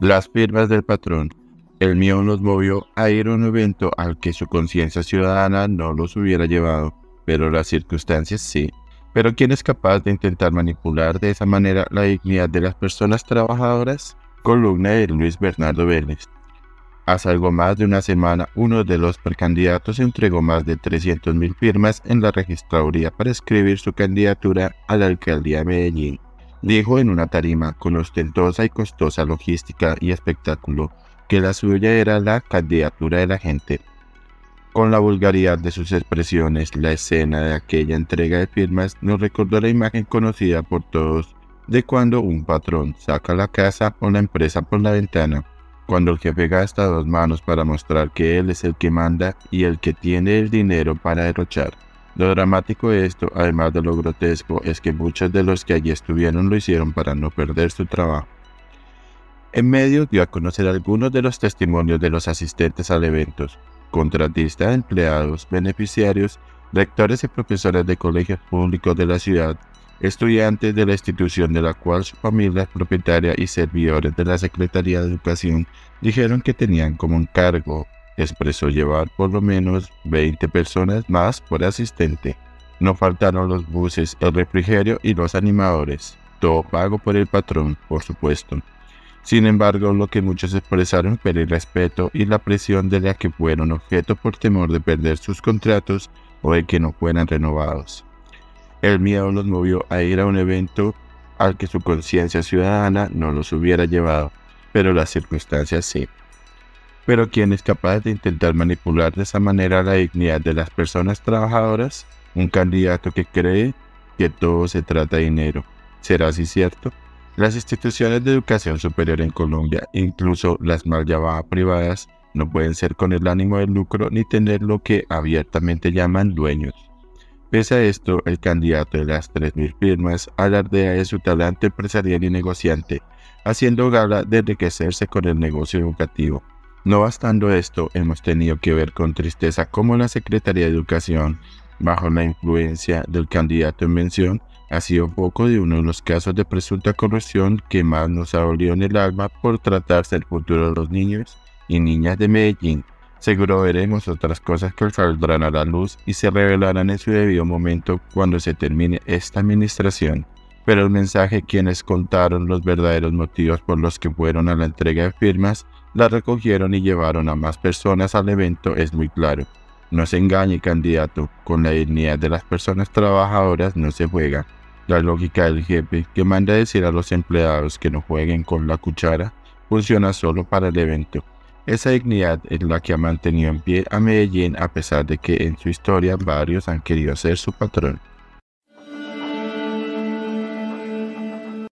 Las firmas del patrón. El mío los movió a ir a un evento al que su conciencia ciudadana no los hubiera llevado, pero las circunstancias sí. Pero ¿quién es capaz de intentar manipular de esa manera la dignidad de las personas trabajadoras? Columna de Luis Bernardo Vélez. Hace algo más de una semana, uno de los precandidatos entregó más de 300.000 firmas en la registraduría para escribir su candidatura a la alcaldía de Medellín. Dijo en una tarima con ostentosa y costosa logística y espectáculo que la suya era la candidatura de la gente. Con la vulgaridad de sus expresiones, la escena de aquella entrega de firmas nos recordó la imagen conocida por todos de cuando un patrón saca la casa o la empresa por la ventana cuando el jefe gasta dos manos para mostrar que él es el que manda y el que tiene el dinero para derrochar. Lo dramático de esto, además de lo grotesco, es que muchos de los que allí estuvieron lo hicieron para no perder su trabajo. En medio dio a conocer algunos de los testimonios de los asistentes al evento, contratistas, empleados, beneficiarios, lectores y profesores de colegios públicos de la ciudad, estudiantes de la institución de la cual su familia es propietaria y servidores de la Secretaría de Educación dijeron que tenían como encargo, expresó llevar por lo menos 20 personas más por asistente. No faltaron los buses, el refrigerio y los animadores. Todo pago por el patrón, por supuesto. Sin embargo, lo que muchos expresaron fue el respeto y la presión de la que fueron objeto por temor de perder sus contratos o de que no fueran renovados. El miedo los movió a ir a un evento al que su conciencia ciudadana no los hubiera llevado, pero las circunstancias sí. Pero ¿quién es capaz de intentar manipular de esa manera la dignidad de las personas trabajadoras? Un candidato que cree que todo se trata de dinero. ¿Será así cierto? Las instituciones de educación superior en Colombia, incluso las mal llamadas privadas, no pueden ser con el ánimo de lucro ni tener lo que abiertamente llaman dueños. Pese a esto, el candidato de las 3.000 firmas alardea de su talante empresarial y negociante, haciendo gala de enriquecerse con el negocio educativo. No bastando esto, hemos tenido que ver con tristeza cómo la Secretaría de Educación, bajo la influencia del candidato en mención, ha sido poco de uno de los casos de presunta corrupción que más nos ha dolido en el alma por tratarse del futuro de los niños y niñas de Medellín, Seguro veremos otras cosas que saldrán a la luz y se revelarán en su debido momento cuando se termine esta administración. Pero el mensaje quienes contaron los verdaderos motivos por los que fueron a la entrega de firmas, la recogieron y llevaron a más personas al evento es muy claro. No se engañe candidato, con la dignidad de las personas trabajadoras no se juega. La lógica del jefe que manda decir a los empleados que no jueguen con la cuchara funciona solo para el evento. Esa dignidad es la que ha mantenido en pie a Medellín a pesar de que en su historia varios han querido ser su patrón.